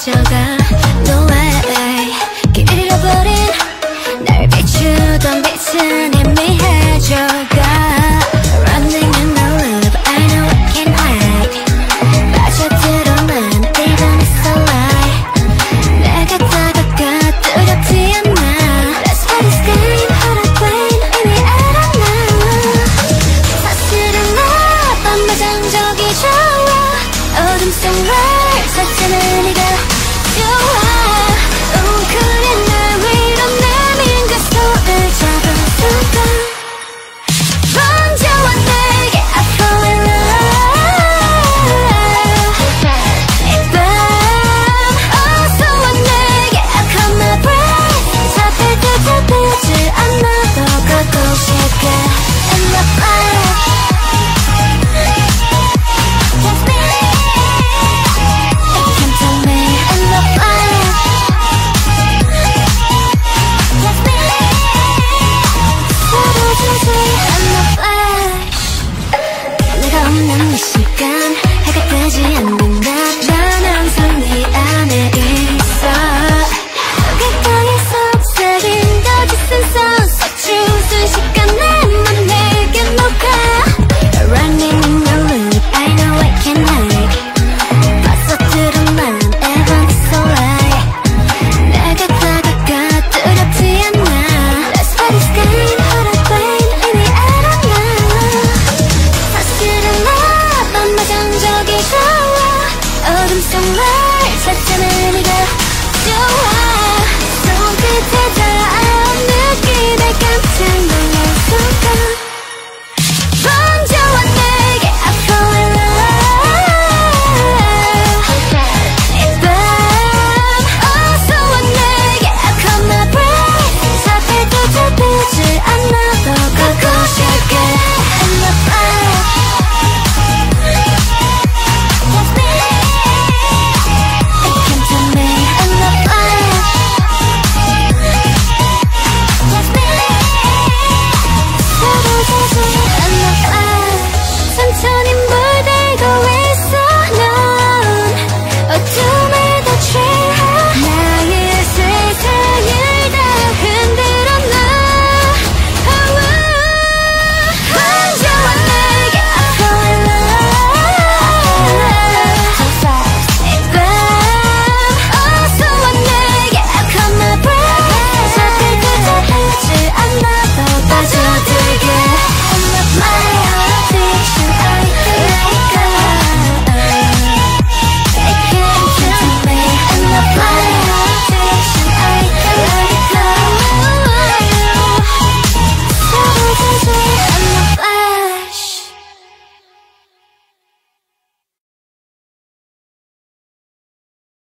빠져가 너의 길을 잃어버린 날 비추던 빛은 희미해져가 Running in the loop, I know I can't hide. 빠져들어만 even it's a lie. 내가 다가가 뜨겁지 않아 Let's play this game, how to play. in the air and now 사실은 어둠 속 나를 you. again. I'm so right, let's go.